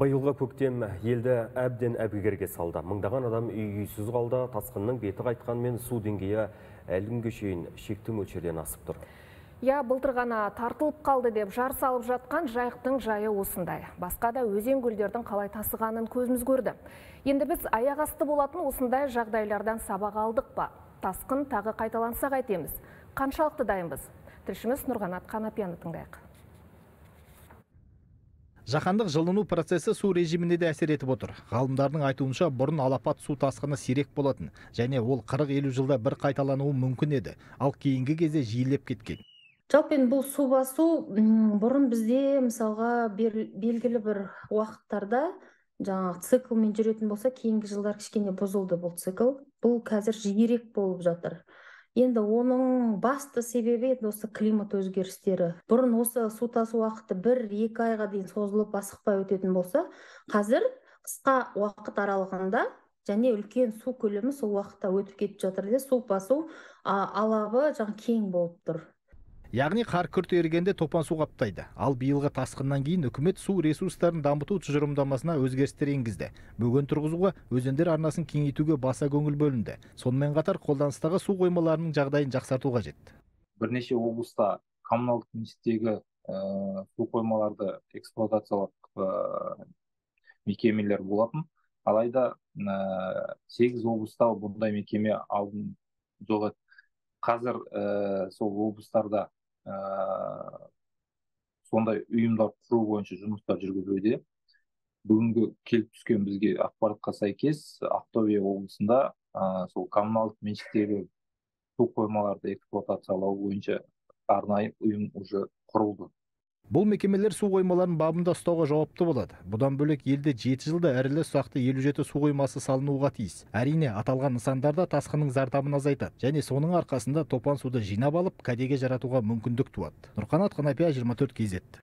Биылғы көктем елді әбден әбігерге салды. Мыңдаған адам үй үйсіз қалды, тасқынның беті қайтқанмен су деңгейі әлі күнге шейін шекті мөлшерден асып тұр. Я былтыр ғана тартылып қалды деп жар салып жатқан жайықтың жайы осындай. Басқа да өзен көлдердің қалай тасығанын көзіміз көрді. Енді біз аяқ асты болатын осындай жағдайлардан сабақ алдық па? Тасқын тағы қайталанса қайтеміз. Қаншалықты дайынбыз? Тілшіміз Нұрғанат Қанапияны тыңдайық. Жаһандық жылыну процесі су режиміне де әсер етіп отыр. Ғалымдардың айтуынша бұрын алапат су тасқыны сирек болатын және ол 40-50 жылда бір қайталануы мүмкін еді, ал кейінгі кезде жиілеп кеткен. жалпы енді бұл су басу бұрын бізде мысалға бер- белгілі бір уақыттарда жаңағы циклмен жүретін болса кейінгі жылдар кішкене бұзылды бұл цикл бұл қазір жиірек болып жатыр енді оның басты себебі енді осы климат өзгерістері. Бұрын осы су тасу уақыты бір екі айға дейін созылып асықпай өтетін болса қазір қысқа уақыт аралығында және үлкен су көлемі сол уақытта өтіп кетіп жатыр де су басу алабы жаңа кең болып тұр. Яғни қар күрт ерігенде топан су қаптайды. Ал биылғы тасқыннан кейін үкімет су ресурстарын дамыту тұжырымдамасына өзгерістер енгізді. Бөген тұрғызуға өзендер арнасын кеңейтуге баса көңіл бөлінді. Сонымен қатар қолданыстағы су қоймаларының жағдайын жақсарту қажет. бірнеше облыста коммуналдық меншіктегі ә, су қоймаларды эксплуатациялық ә, мекемелер болатын алайда ә, сегіз облыста бұндай мекеме алдын жоқ еді қазір ә, сол облыстарда ә, сондай ұйымдар құру бойынша жұмыстар жүргізілуде бүгінгі келіп түскен бізге ақпаратқа сәйкес ақтөбе облысында ә, сол коммуналдық меншіктегі су қоймаларды эксплуатациялау бойынша арнайы ұйым уже құрылды. Бұл мекемелер су қоймаларын бабында ұстауға жауапты болады. Бұдан бөлек елде 7 жылда әрілі ұсақты 57 су қоймасы салынуға тиіс. Әрине, аталған нысандарда тасқынның зардабын азайтады және соның арқасында топан суды жинап алып, кәдеге жаратуға мүмкіндік туады. Нұрқанат Қанапия 24 кезет.